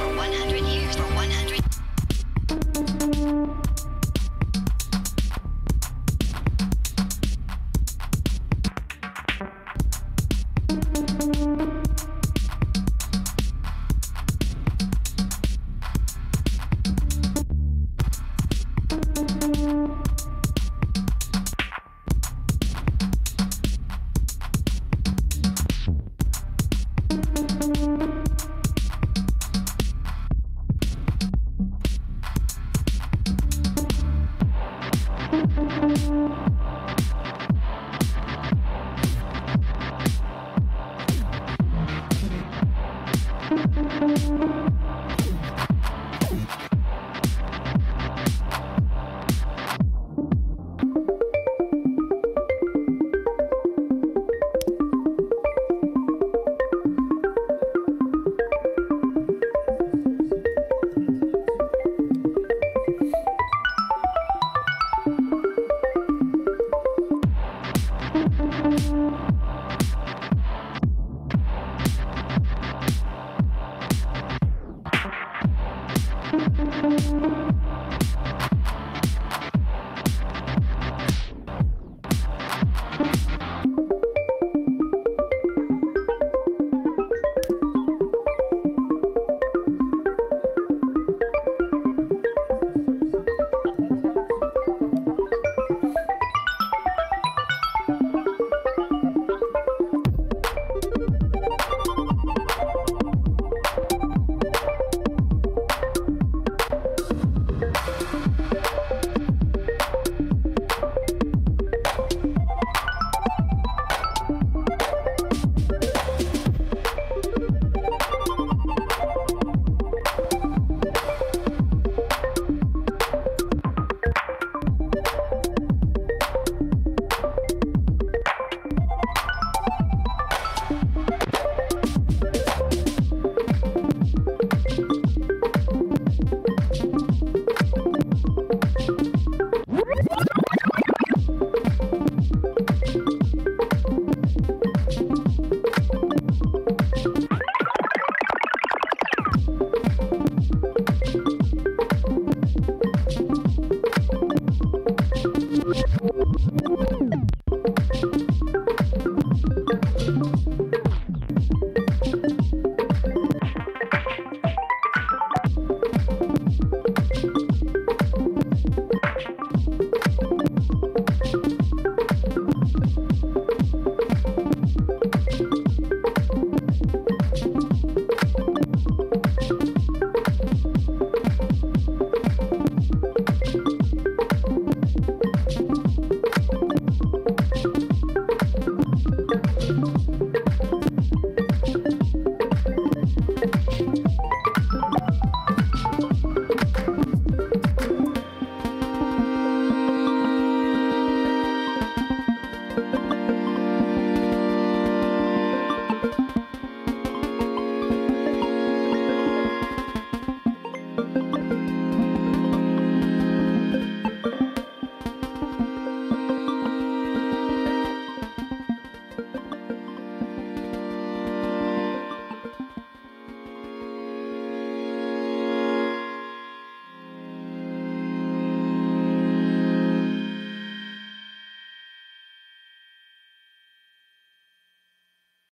for 100 years, for 100